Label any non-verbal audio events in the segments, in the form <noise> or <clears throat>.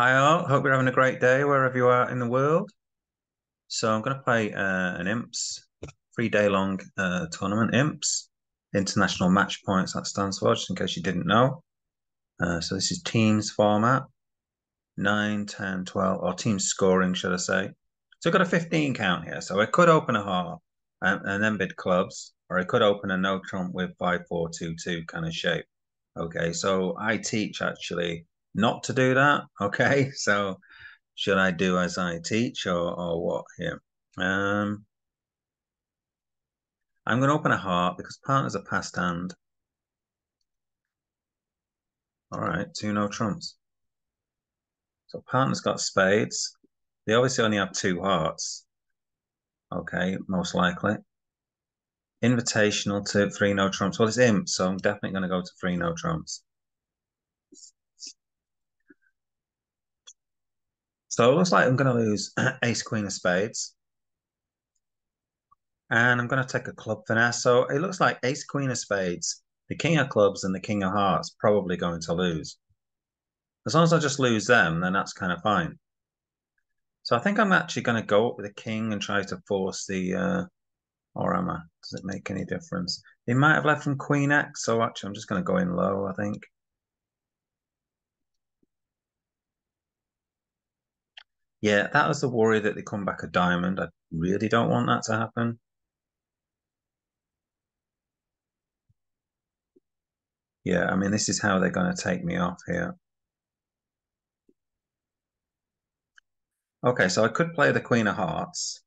Hi all, hope you're having a great day wherever you are in the world. So I'm going to play uh, an IMPS, three day long uh, tournament, IMPS, International Match Points, that stands for, just in case you didn't know. Uh, so this is teams format, 9, 10, 12, or team scoring, should I say. So I've got a 15 count here, so I could open a heart and, and then bid clubs, or I could open a no trump with 5, 4, 2, 2 kind of shape. Okay, so I teach actually not to do that. Okay, <laughs> so should I do as I teach or, or what here? Um, I'm going to open a heart because partner's a passed hand. All right, two no trumps. So partner's got spades. They obviously only have two hearts. Okay, most likely. Invitational to three no trumps. Well, it's imp, so I'm definitely going to go to three no trumps. So it looks like I'm going to lose <clears throat> ace, queen of spades. And I'm going to take a club finesse. So it looks like ace, queen of spades, the king of clubs and the king of hearts probably going to lose. As long as I just lose them, then that's kind of fine. So I think I'm actually going to go up with the king and try to force the, uh, or am I? Does it make any difference? They might have left from queen X, so actually I'm just going to go in low, I think. Yeah, that was the worry that they come back a diamond. I really don't want that to happen. Yeah, I mean, this is how they're going to take me off here. Okay, so I could play the Queen of Hearts.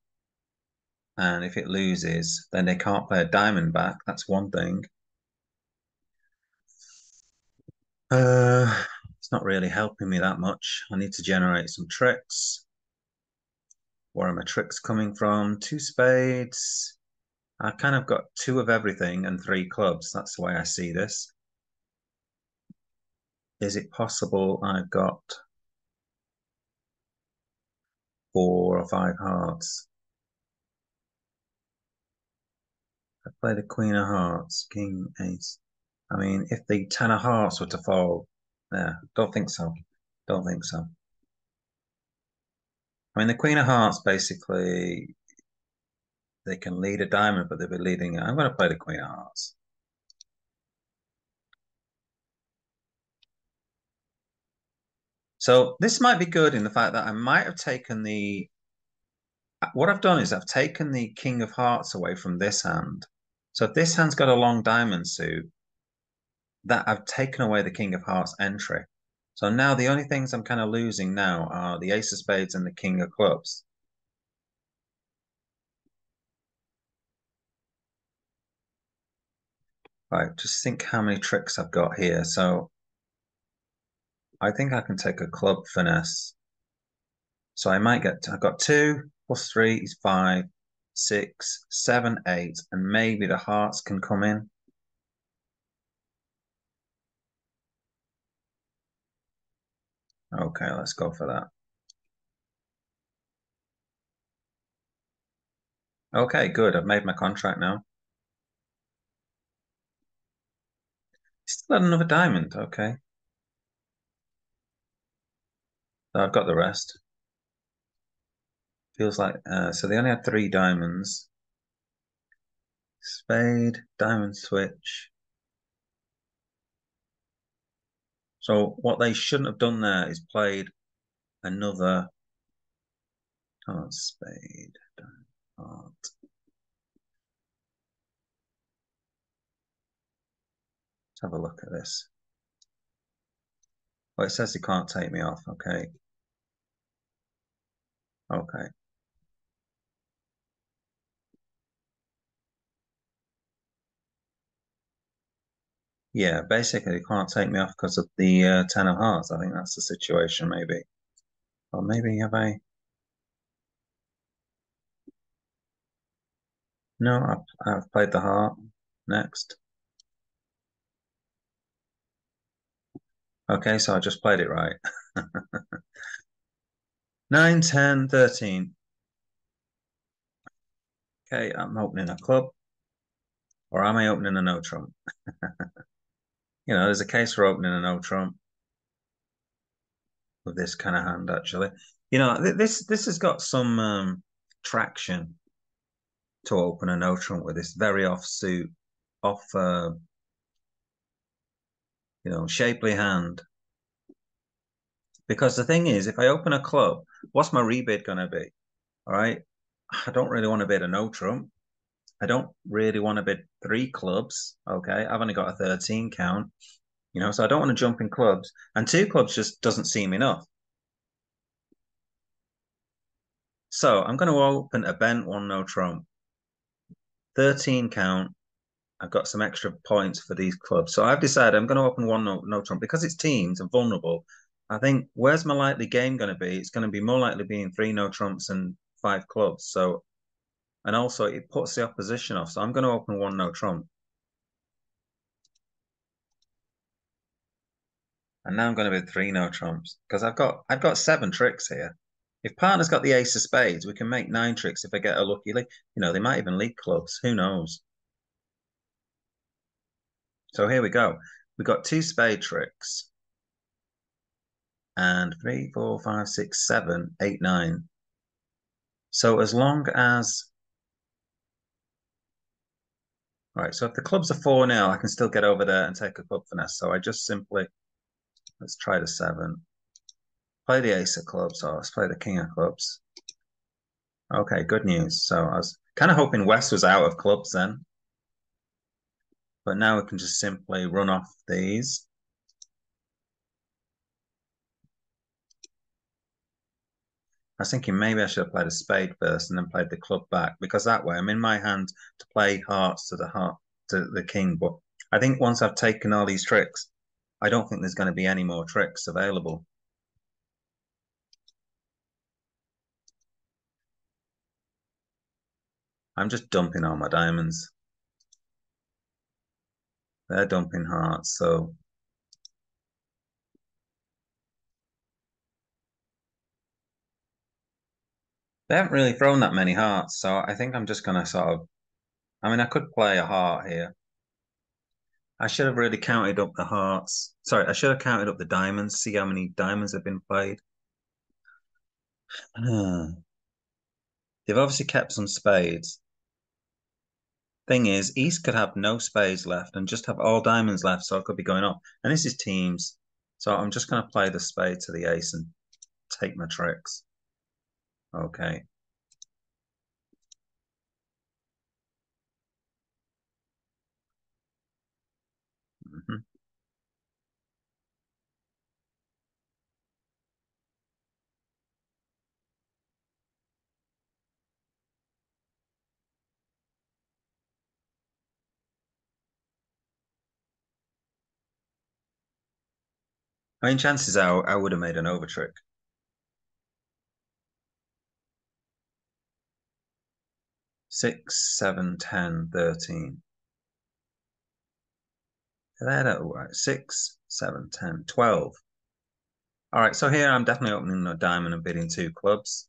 And if it loses, then they can't play a diamond back. That's one thing. Uh, it's not really helping me that much. I need to generate some tricks. Where are my tricks coming from? Two spades. I kind of got two of everything and three clubs. That's the way I see this. Is it possible I've got four or five hearts? I play the Queen of Hearts, King, Ace. I mean, if the Ten of Hearts were to fall, yeah, don't think so. Don't think so. I mean, the Queen of Hearts basically they can lead a diamond, but they'll be leading. I'm going to play the Queen of Hearts. So this might be good in the fact that I might have taken the. Uh, what I've done is I've taken the King of Hearts away from this hand. So if this hand's got a long diamond suit, that I've taken away the King of Hearts entry. So now the only things I'm kind of losing now are the Ace of Spades and the King of Clubs. Right, just think how many tricks I've got here. So I think I can take a club finesse. So I might get, I've got two plus three is five, six, seven, eight, and maybe the hearts can come in. Okay, let's go for that. Okay, good. I've made my contract now. Still had another diamond. Okay. So I've got the rest. Feels like, uh, so they only had three diamonds. Spade, diamond switch. So what they shouldn't have done there is played another oh, spade, heart. Let's have a look at this. Well, it says he can't take me off. Okay. Okay. Yeah, basically, he can't take me off because of the uh, Ten of Hearts. I think that's the situation, maybe. Or maybe have I... No, I've, I've played the heart. Next. Okay, so I just played it right. <laughs> 9, 10, 13. Okay, I'm opening a club. Or am I opening a no trump? <laughs> you know, there's a case for opening a no trump. with this kind of hand, actually. You know, th this this has got some um, traction to open a no trump with this very offsuit, off, uh, you know, shapely hand. Because the thing is, if I open a club, what's my rebid going to be? All right. I don't really want to bid a no trump. I don't really want to bid three clubs. Okay. I've only got a 13 count, you know, so I don't want to jump in clubs. And two clubs just doesn't seem enough. So I'm going to open a bent one no trump. 13 count. I've got some extra points for these clubs. So I've decided I'm going to open one no, no trump because it's teams and vulnerable. I think where's my likely game going to be? It's going to be more likely being three no trumps and five clubs. So, and also it puts the opposition off. So I'm going to open one no trump. And now I'm going to be three no trumps because I've got I've got seven tricks here. If partner's got the ace of spades, we can make nine tricks if I get a lucky lead. You know, they might even lead clubs. Who knows? So here we go. We've got two spade tricks. And three, four, five, six, seven, eight, nine. So as long as... Right, so if the clubs are 4 now, I can still get over there and take a club finesse. So I just simply... Let's try the 7. Play the ace of clubs, or let's play the king of clubs. Okay, good news. So I was kind of hoping West was out of clubs then. But now we can just simply run off these. Was thinking maybe I should have played a spade first and then played the club back because that way I'm in my hand to play hearts to the heart to the king. But I think once I've taken all these tricks, I don't think there's going to be any more tricks available. I'm just dumping all my diamonds. They're dumping hearts, so they haven't really thrown that many hearts, so I think I'm just gonna sort of I mean I could play a heart here. I should have really counted up the hearts. Sorry, I should have counted up the diamonds, see how many diamonds have been played. <sighs> They've obviously kept some spades. Thing is, East could have no spades left and just have all diamonds left, so it could be going up. And this is teams. So I'm just going to play the spade to the ace and take my tricks. Okay. Mm -hmm. I mean, chances are I would have made an over trick. Six, seven, ten, thirteen. That right. Six, seven, ten, twelve. All right, so here I'm definitely opening a diamond and bidding two clubs.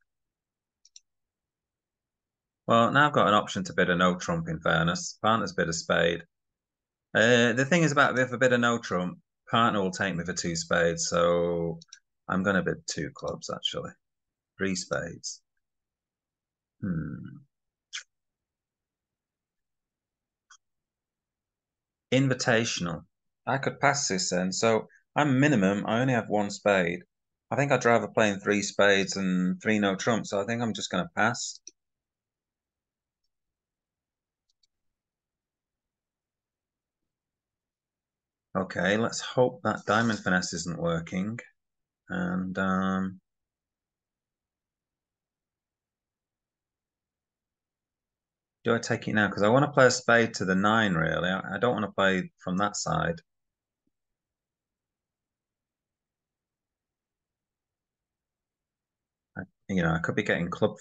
Well, now I've got an option to bid a no trump in fairness. Partner's bid a spade. Uh, the thing is about if I bid a no trump, partner will take me for two spades, so I'm going to bid two clubs, actually. Three spades. Hmm. Invitational. I could pass this then. So I'm minimum. I only have one spade. I think I'd rather play in three spades and three no trumps. So I think I'm just going to pass. Okay, let's hope that diamond finesse isn't working. And um, do I take it now? Because I want to play a spade to the nine, really. I, I don't want to play from that side. I, you know, I could be getting club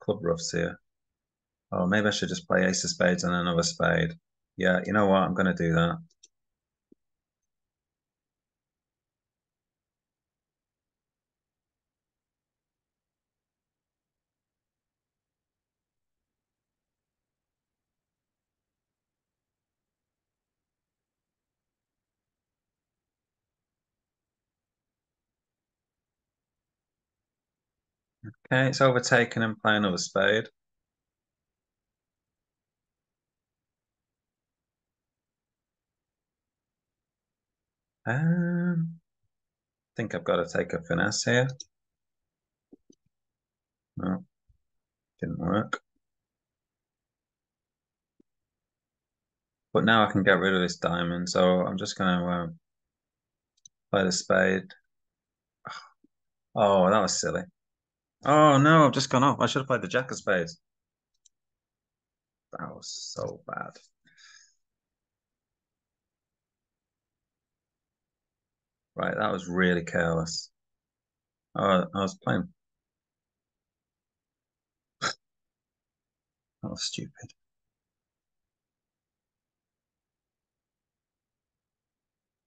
club ruffs here. Oh, maybe I should just play ace of spades and another spade. Yeah, you know what? I'm going to do that. Okay, it's overtaken and play another spade. Um, I think I've got to take a finesse here. No, didn't work. But now I can get rid of this diamond, so I'm just going to uh, play the spade. <sighs> Oh, that was silly. Oh no, I've just gone off. I should have played the jack of spades. That was so bad. Right, that was really careless. Oh, I was playing. <laughs> that was stupid.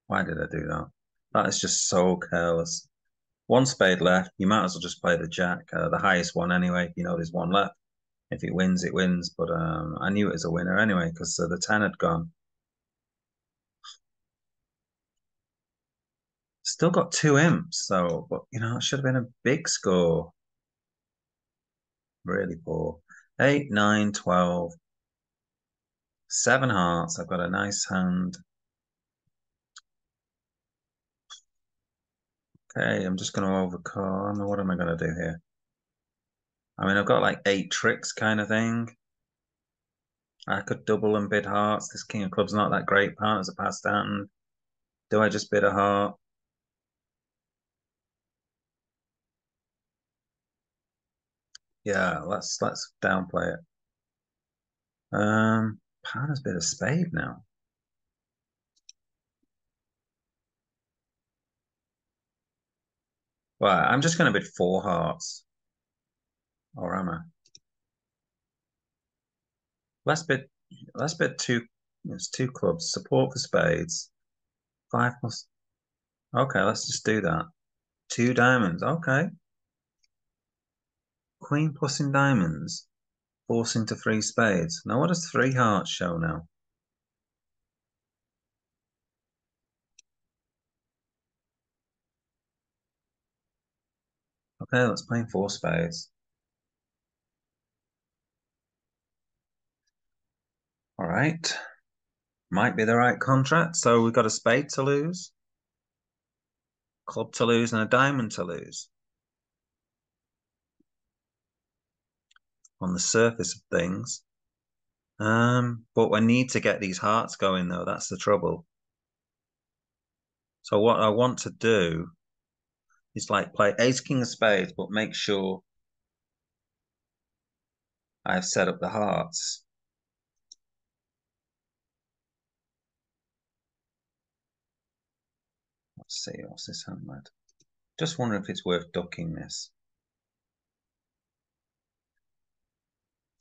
Why did I do that? That is just so careless. One spade left. You might as well just play the jack, uh, the highest one anyway. You know, there's one left. If it wins, it wins. But um, I knew it was a winner anyway because uh, the 10 had gone. Still got two imps, though. But, you know, it should have been a big score. Really poor. 8, 9, 12. Seven hearts. I've got a nice hand. Okay, I'm just going to overcome. What am I going to do here? I mean, I've got like eight tricks kind of thing. I could double and bid hearts. This king of clubs not that great. Partners are passed out. And do I just bid a heart? Yeah, let's let's downplay it. Um, partner's bid a spade now. Well, I'm just going to bid four hearts. Or am I? Let's bid. Let's bid two. It's two clubs. Support for spades. Five plus. Okay, let's just do that. Two diamonds. Okay. Queen plus in diamonds. Forcing to three spades. Now, what does three hearts show now? Okay, let's play four spades. All right. Might be the right contract. So we've got a spade to lose, club to lose, and a diamond to lose. On the surface of things. Um, but we need to get these hearts going, though. That's the trouble. So what I want to do is like play ace king of spades, but make sure I've set up the hearts. Let's see, what's this hand led? Just wonder if it's worth ducking this.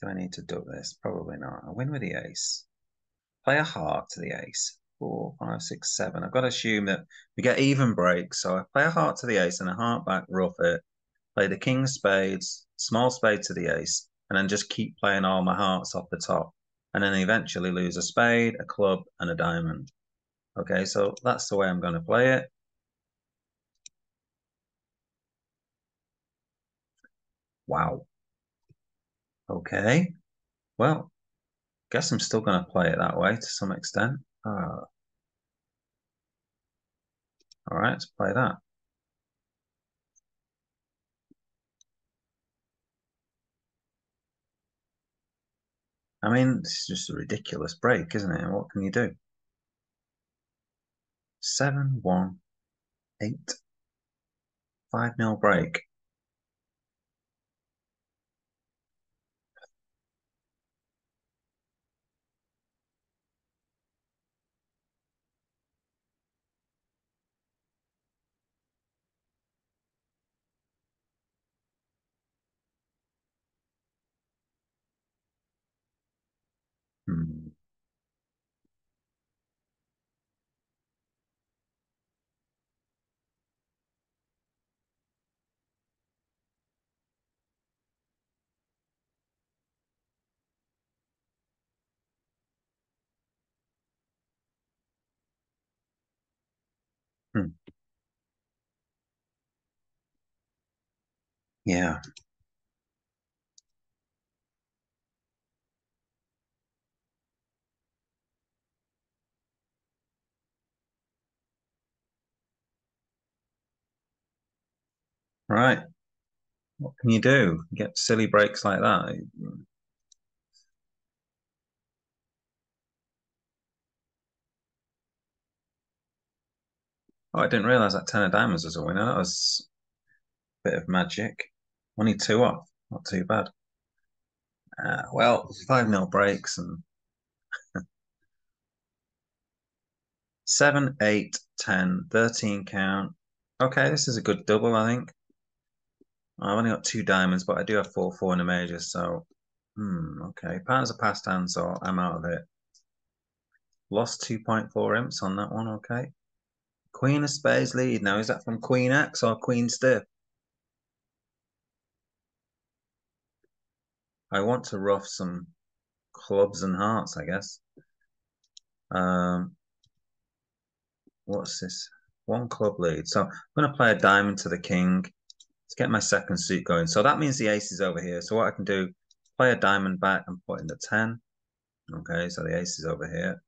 Do I need to duck this? Probably not. I win with the ace. Play a heart to the ace. Four, five, six, seven. I've got to assume that we get even breaks. So I play a heart to the ace and a heart back, ruff it. Play the king spades, small spade to the ace, and then just keep playing all my hearts off the top. And then eventually lose a spade, a club, and a diamond. Okay, so that's the way I'm going to play it. Wow. Okay. Well, guess I'm still going to play it that way to some extent. Uh, all right, let's play that. I mean, it's just a ridiculous break, isn't it? What can you do? Seven, one, eight, five nil break. Hmm. Yeah. Right. What can you do? Get silly breaks like that. Oh, I didn't realize that ten of diamonds was a winner. That was a bit of magic. Only two off. Not too bad. Uh, well, five nil breaks and <laughs> seven, eight, 10, 13 count. Okay, this is a good double, I think. I've only got two diamonds, but I do have four, four in a major, so hmm, okay. Partners are passed down, so I'm out of it. Lost 2.4 imps on that one, okay. Queen of Spades lead. Now, is that from Queen X or Queen Stiff? I want to ruff some clubs and hearts, I guess. Um, what's this? One club lead. So I'm going to play a diamond to the king to get my second suit going. So that means the ace is over here. So what I can do, play a diamond back and put in the 10. Okay, so the ace is over here.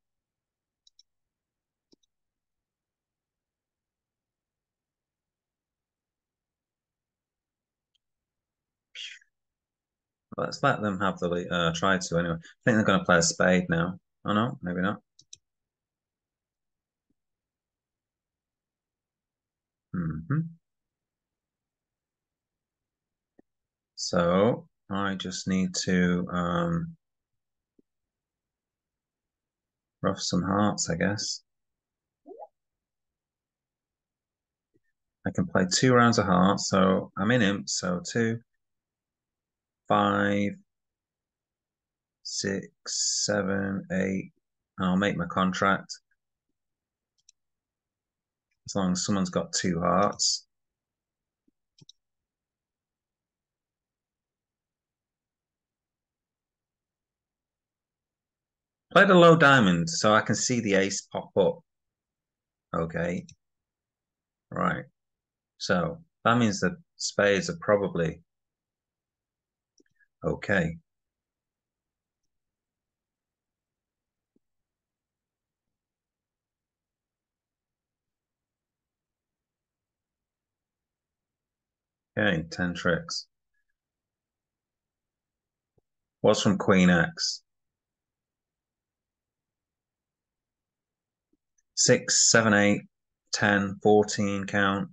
Let's let them have the uh, try to anyway. I think they're going to play a spade now. Oh no, maybe not. Mm -hmm. So I just need to um, ruff some hearts, I guess. I can play two rounds of hearts, so I'm in him, so two, five, six, seven, eight. I'll make my contract. As long as someone's got two hearts. Play the low diamond so I can see the ace pop up. Okay. Right. So that means that spades are probably okay. Okay, 10 tricks. What's from Queen X? Six, seven, eight, 10, 14 count.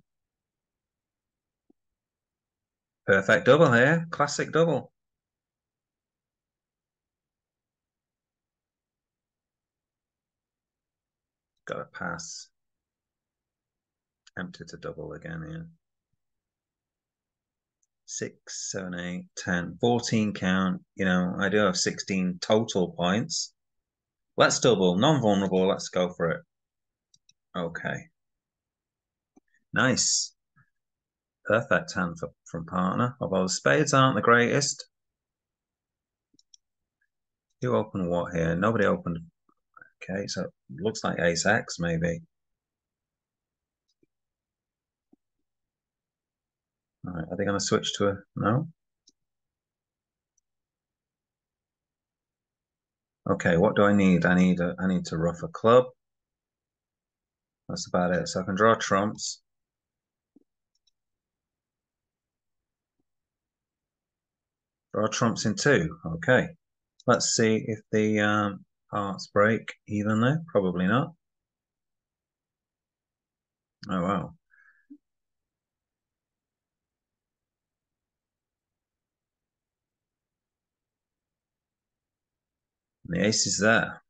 Perfect double here. Classic double. Got a pass. Empty to double again here six, seven, eight, 10, 14 count. You know, I do have 16 total points. Let's double, non-vulnerable. Let's go for it. Okay. Nice. Perfect hand for, from partner. Although the spades aren't the greatest. Who opened what here? Nobody opened. Okay, so looks like ace X maybe. All right, are they going to switch to a no? Okay, what do I need? I need a I need to ruff a club. That's about it. So I can draw trumps. Draw trumps in two. Okay. Let's see if the um, hearts break even though? Probably not. Oh, wow. The ace is there.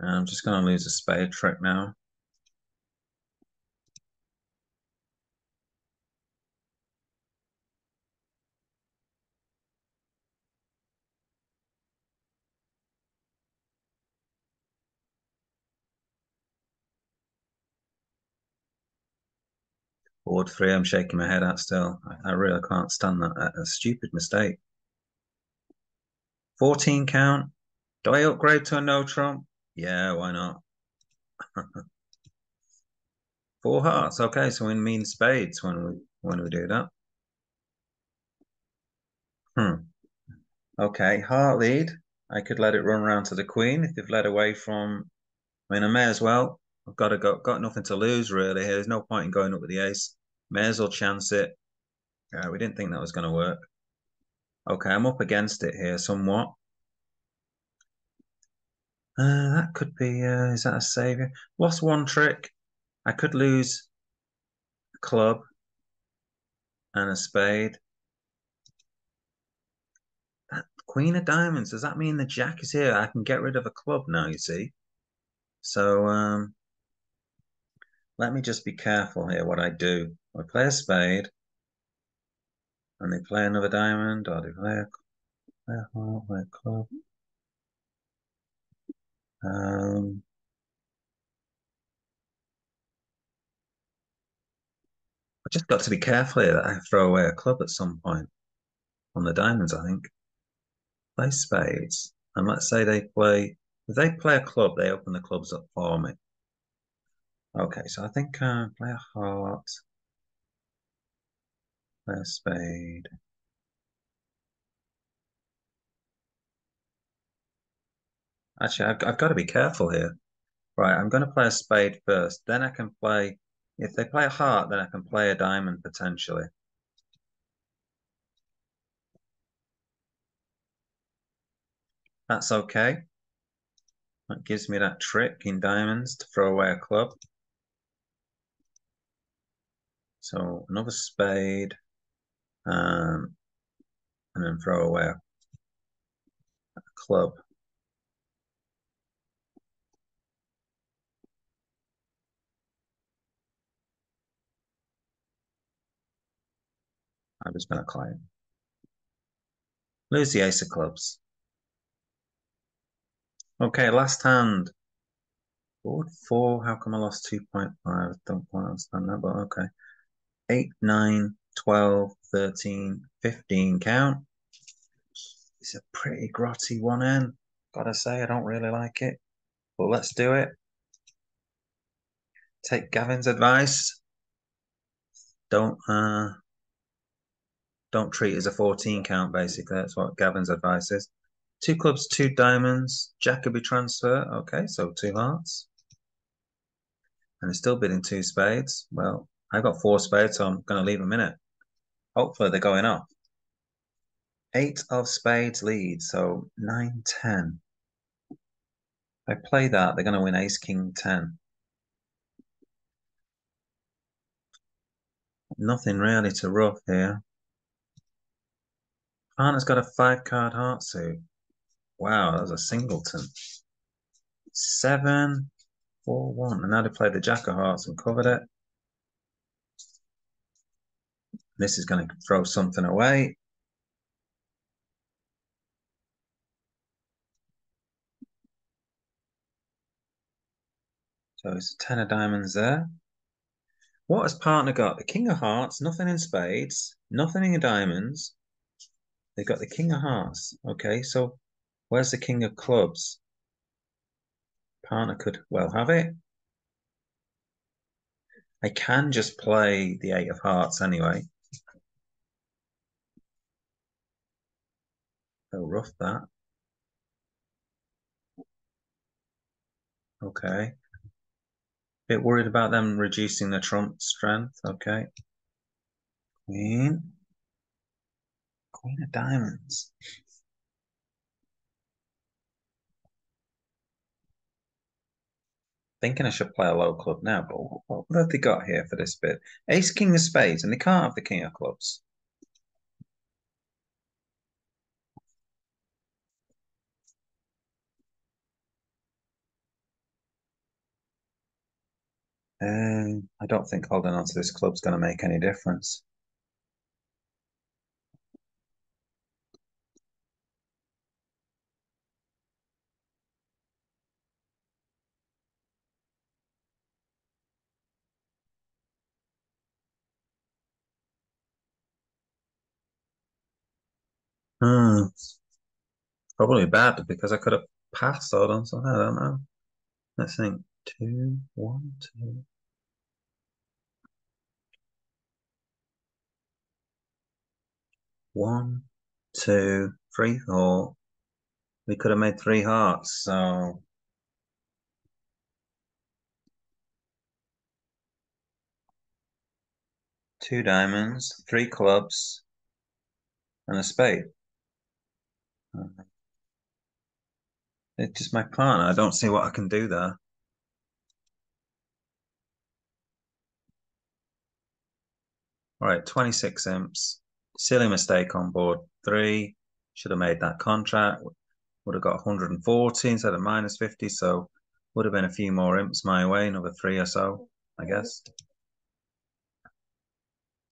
I'm just going to lose a spade trick now. Three, I'm shaking my head at still. I, I really can't stand that. A, a stupid mistake. 14 count. Do I upgrade to a no trump? Yeah, why not? <laughs> Four hearts. Okay, so we mean spades when we when we do that. Hmm. Okay, heart lead. I could let it run around to the queen if they've led away from. I mean, I may as well. I've got to go. Got nothing to lose really. Here. There's no point in going up with the ace. May as well chance it. Uh, we didn't think that was going to work. Okay, I'm up against it here somewhat. Uh, that could be. Uh, is that a savior? Lost one trick. I could lose a club and a spade. That queen of diamonds. Does that mean the jack is here? I can get rid of a club now. You see. So um, let me just be careful here. What I do. I play a spade and they play another diamond, or they play a, play a heart, a club. Um, I just got to be careful here that I throw away a club at some point on the diamonds, I think. Play spades. And let's say they play, if they play a club, they open the clubs up for me. Okay, so I think uh, play a heart, a spade. Actually, I've, I've got to be careful here. Right, I'm going to play a spade first. Then I can play, if they play a heart, then I can play a diamond potentially. That's okay. That gives me that trick in diamonds to throw away a club. So another spade, um, and then throw away a, a club. I'm just going to claim. Lose the ace of clubs. Okay, last hand. Board four. How come I lost 2.5? I Don't quite understand that, but okay. 8, 9, 12, 13, 15 count. It's a pretty grotty one end. Gotta say, I don't really like it. But let's do it. Take Gavin's advice. Don't uh don't treat it as a 14 count, basically. That's what Gavin's advice is. Two clubs, two diamonds, Jacoby transfer. Okay, so two hearts. And they're still bidding two spades. Well, I've got four spades, so I'm going to leave them in it. Hopefully they're going off. Eight of spades lead, so nine, ten. If I play that, they're going to win ace, king, ten. Nothing really to ruff here. Partner's got a five card heart suit. Wow, that was a singleton. Seven, four, one. And now they played the Jack of Hearts and covered it. This is going to throw something away. So it's a ten of diamonds there. What has partner got? The king of hearts, nothing in spades, nothing in diamonds. They've got the king of hearts. Okay, so where's the king of clubs? Partner could well have it. I can just play the eight of hearts anyway. They'll ruff that. Okay. Bit worried about them reducing the trump strength. Okay. Queen. Queen of diamonds. Thinking I should play a low club now, but what, what have they got here for this bit? Ace, king of spades, and they can't have the king of clubs. Um, I don't think holding on to this club's going to make any difference. Hmm. Probably bad because I could have passed or done something. I don't know. Let's think. Two, one, two. One, two, three, four. We could have made three hearts, so two diamonds, three clubs, and a spade. Uh, it's just my partner. I don't see what I can do there. All right, 26 imps. Silly mistake on board three. Should have made that contract. Would have got 140 instead of minus 50. So would have been a few more imps my way, another three or so, I guess.